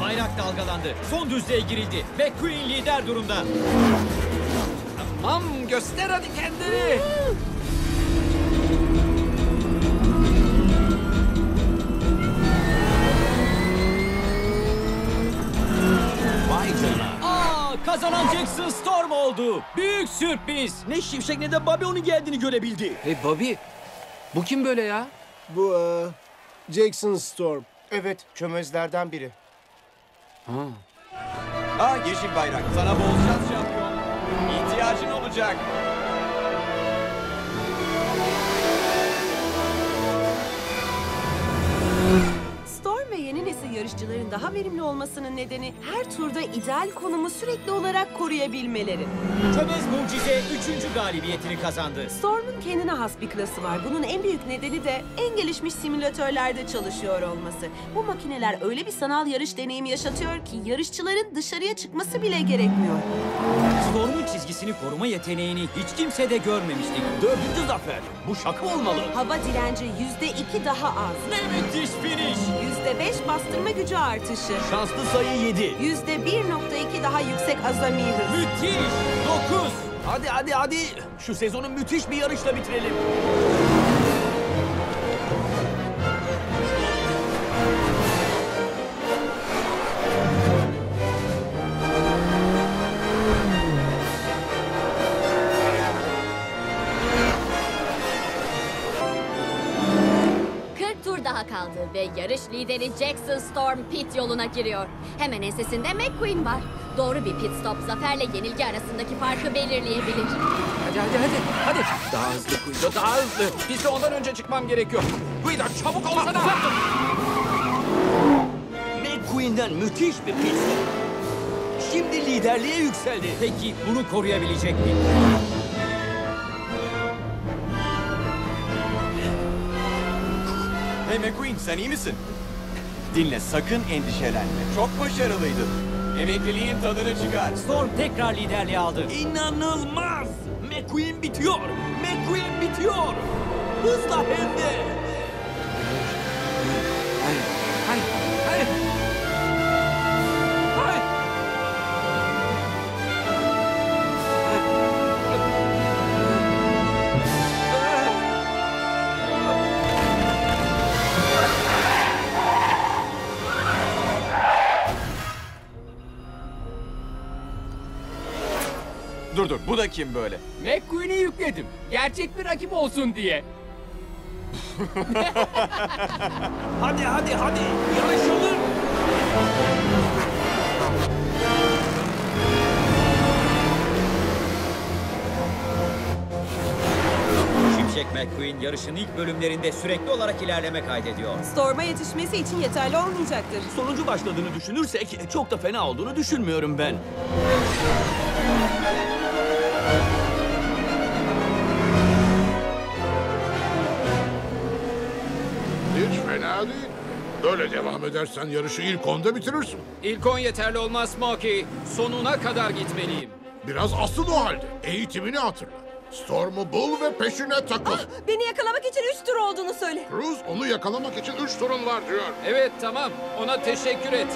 Bayrak dalgalandı. Son düzlüğe girildi. McQueen lider durumda. Tamam göster hadi kendini. Vay canına. Aa, kazanan Jackson Storm oldu. Büyük sürpriz. Ne Şimşek ne de Bobby onun geldiğini görebildi. Hey Bobby. Bu kim böyle ya? Bu e, Jackson Storm. Evet, çömezlerden biri. Ha. Ah yeşil bayrak. Sana bol şans şampiyon. İhtiyacın olacak. Daha verimli olmasının nedeni her turda ideal konumu sürekli olarak koruyabilmeleri. Çömez Mucize 3. galibiyetini kazandı. Storm'un kendine has bir klası var. Bunun en büyük nedeni de en gelişmiş simülatörlerde çalışıyor olması. Bu makineler öyle bir sanal yarış deneyimi yaşatıyor ki yarışçıların dışarıya çıkması bile gerekmiyor. Storm'un çizgisini koruma yeteneğini hiç kimse de görmemiştik. Dördüncü zafer. Bu şaka olmalı. Hava direnci yüzde iki daha az. Ne müthiş finish. Yüzde beş bastırma gücü artışı. Şanslı sayı 7. Yüzde bir nokta iki daha yüksek azami hız. Müthiş. 9. Hadi hadi hadi. Şu sezonu müthiş bir yarışla bitirelim. Daha kaldı ve yarış lideri Jackson Storm pit yoluna giriyor. Hemen ensesinde McQueen var. Doğru bir pit stop zaferle yenilgi arasındaki farkı belirleyebilir. Hadi hadi hadi. Hadi. Daha hızlı Guido daha hızlı. Piste ondan önce çıkmam gerekiyor. Guido çabuk olsana. McQueen'den müthiş bir pit stop. Şimdi liderliğe yükseldi. Peki bunu koruyabilecek mi? Hey McQueen sen iyi misin? Dinle sakın endişelenme. Çok başarılıydın. Emekliliğin tadını çıkar. Storm tekrar liderliği aldı. İnanılmaz. McQueen bitiyor. McQueen bitiyor. Hızla hem de. Dur dur bu da kim böyle? McQueen'i yükledim. Gerçek bir rakip olsun diye. Hadi hadi hadi. Yarışalım. Şimşek McQueen yarışın ilk bölümlerinde sürekli olarak ilerleme kaydediyor. Storm'a yetişmesi için yeterli olmayacaktır. Sonuncu başladığını düşünürsek çok da fena olduğunu düşünmüyorum ben. Hiç fena değil. Böyle devam edersen yarışı ilk onda bitirirsin. İlk on yeterli olmaz Smokey. Sonuna kadar gitmeliyim. Biraz asıl o halde. Eğitimini hatırla. Storm'u bul ve peşine takıl. Beni yakalamak için üç tur olduğunu söyle. Cruz onu yakalamak için üç turun var diyor. Evet tamam. Ona teşekkür et.